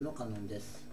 のカノンです。